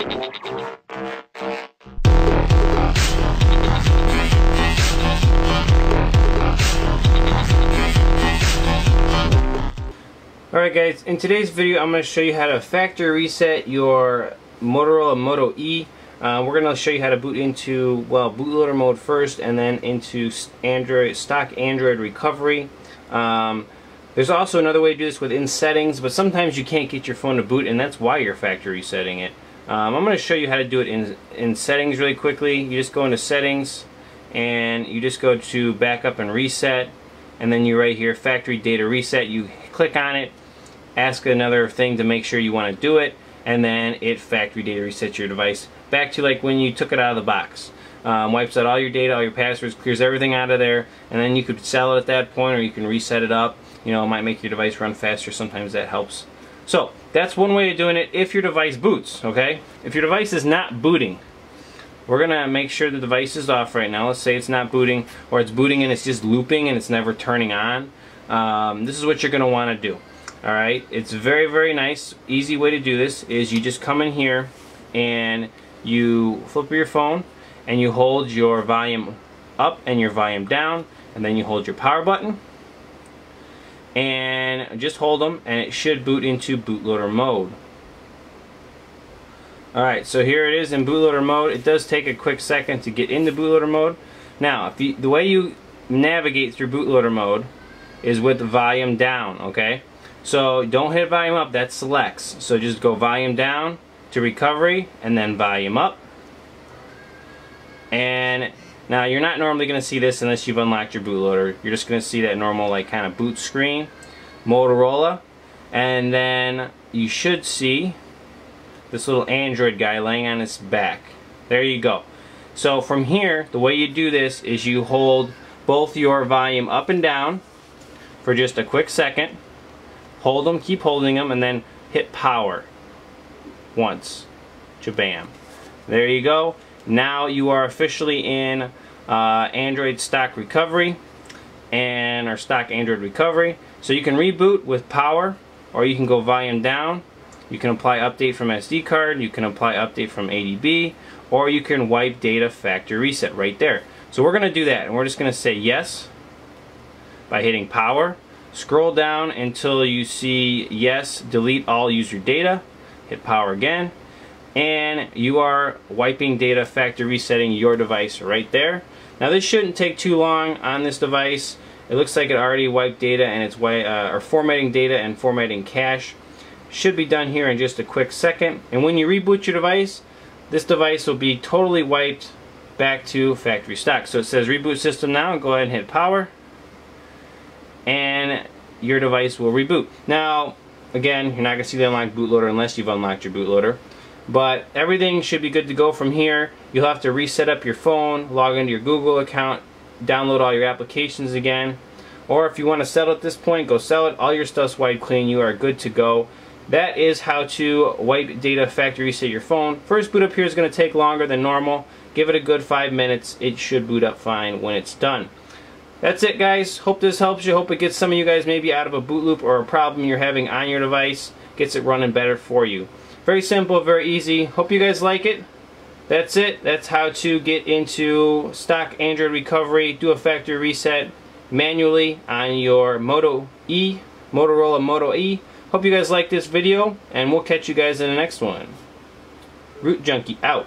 Alright guys, in today's video I'm going to show you how to factory reset your Motorola Moto E. Uh, we're going to show you how to boot into, well, bootloader mode first and then into Android stock Android recovery. Um, there's also another way to do this within settings, but sometimes you can't get your phone to boot and that's why you're factory resetting it. Um, I'm going to show you how to do it in, in settings really quickly. You just go into settings and you just go to backup and reset and then you right here factory data reset. You click on it ask another thing to make sure you want to do it and then it factory data resets your device back to like when you took it out of the box. Um, wipes out all your data all your passwords clears everything out of there and then you could sell it at that point or you can reset it up. You know it might make your device run faster. Sometimes that helps so that's one way of doing it if your device boots okay if your device is not booting we're gonna make sure the device is off right now. Let's say it's not booting or it's booting and it's just looping and it's never turning on. Um, this is what you're gonna wanna do. Alright, it's very, very nice. Easy way to do this is you just come in here and you flip your phone and you hold your volume up and your volume down and then you hold your power button and just hold them and it should boot into bootloader mode. Alright, so here it is in bootloader mode. It does take a quick second to get into bootloader mode. Now, you, the way you navigate through bootloader mode is with volume down, okay? So don't hit volume up, that selects. So just go volume down to recovery and then volume up. And now you're not normally going to see this unless you've unlocked your bootloader. You're just going to see that normal like kind of boot screen, Motorola. And then you should see this little Android guy laying on his back. There you go. So from here, the way you do this is you hold both your volume up and down for just a quick second. Hold them, keep holding them, and then hit power once. Jabam. There you go. Now you are officially in uh, Android stock recovery and our stock Android recovery. So you can reboot with power or you can go volume down you can apply update from SD card, you can apply update from ADB, or you can wipe data factory reset right there. So we're going to do that, and we're just going to say yes by hitting power. Scroll down until you see yes, delete all user data. Hit power again. And you are wiping data factory resetting your device right there. Now this shouldn't take too long on this device. It looks like it already wiped data and it's uh, or formatting data and formatting cache should be done here in just a quick second. And when you reboot your device, this device will be totally wiped back to factory stock. So it says reboot system now, go ahead and hit power and your device will reboot. Now, again, you're not going to see the unlocked bootloader unless you've unlocked your bootloader. But everything should be good to go from here. You'll have to reset up your phone, log into your Google account, download all your applications again. Or if you want to sell at this point, go sell it. All your stuff's wiped clean. You are good to go. That is how to wipe data factory reset your phone. First boot up here is going to take longer than normal. Give it a good five minutes. It should boot up fine when it's done. That's it guys. Hope this helps you. Hope it gets some of you guys maybe out of a boot loop or a problem you're having on your device. Gets it running better for you. Very simple, very easy. Hope you guys like it. That's it. That's how to get into stock Android recovery, do a factory reset manually on your Moto E, Motorola Moto E. Hope you guys like this video, and we'll catch you guys in the next one. RootJunky out.